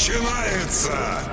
начинается!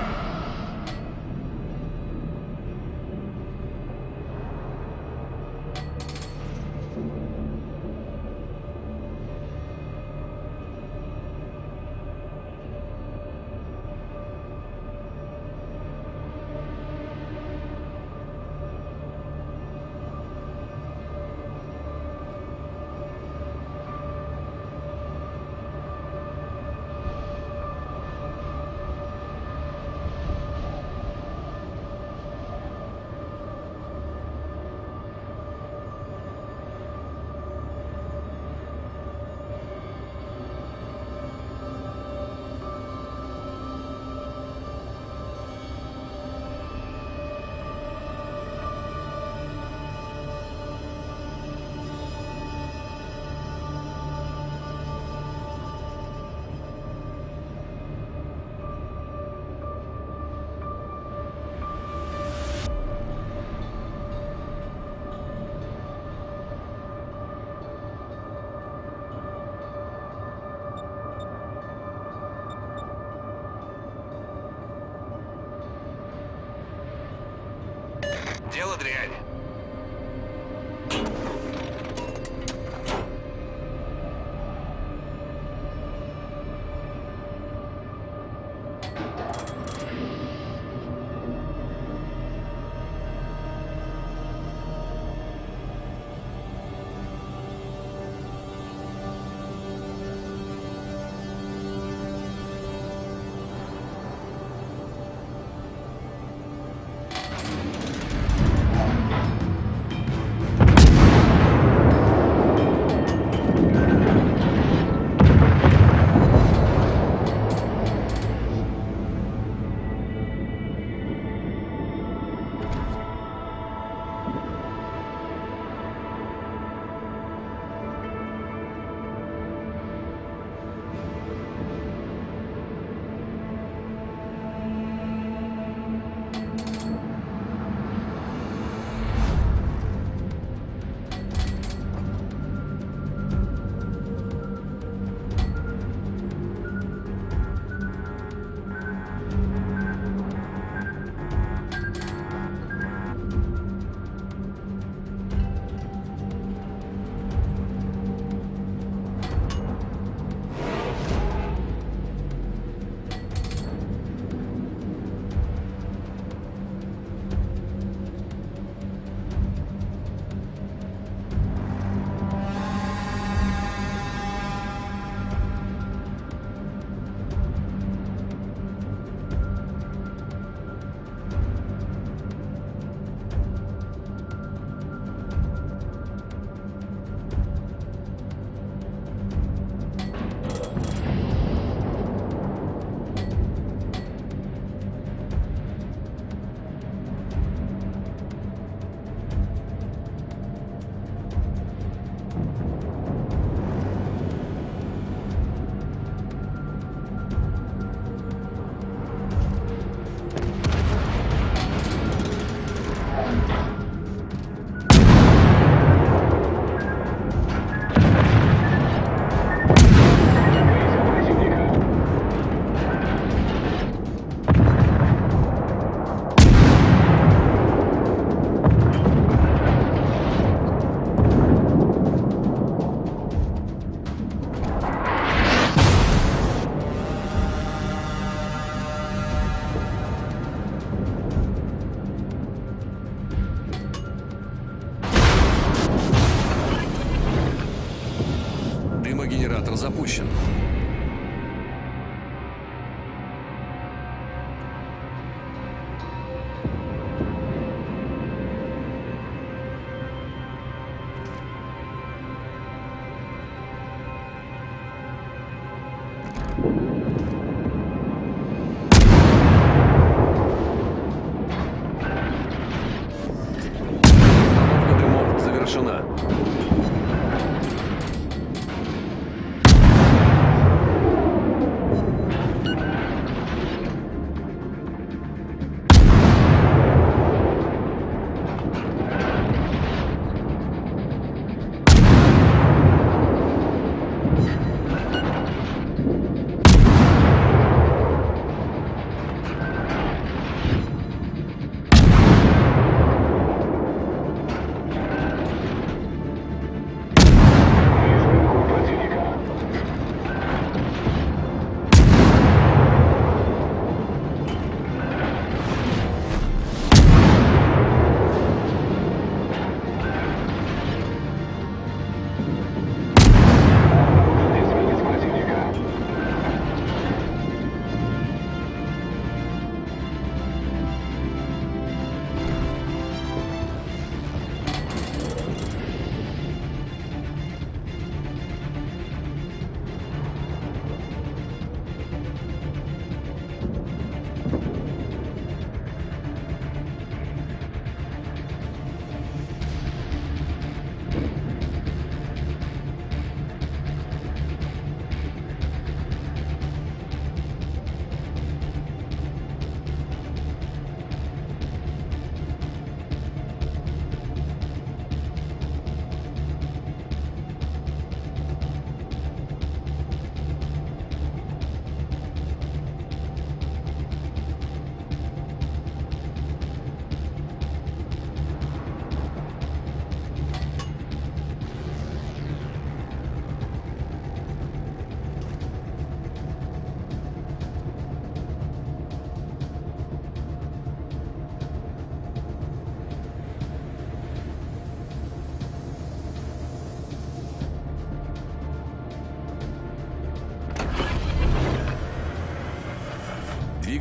Дело дрянь.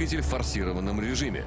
Двигатель в форсированном режиме.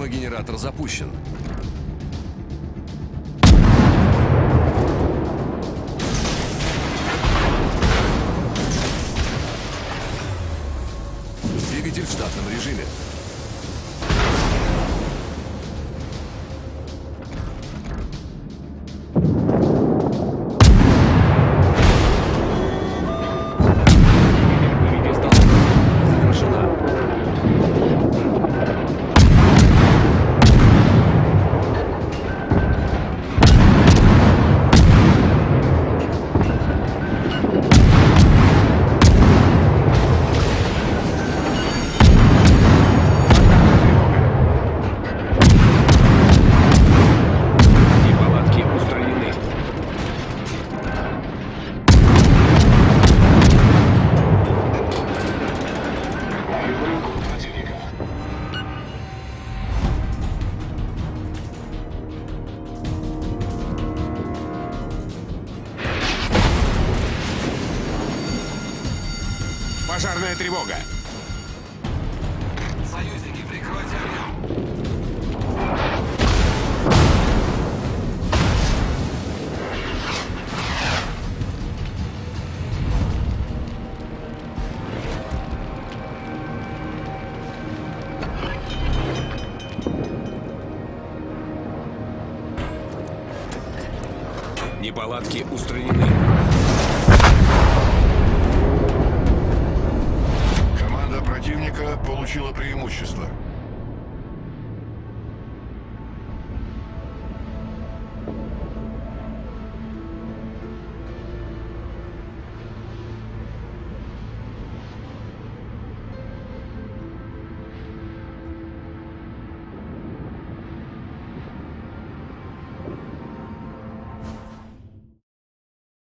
Дымогенератор запущен. Пожарная тревога. Союзники, прикройте огнем. Неполадки устранены.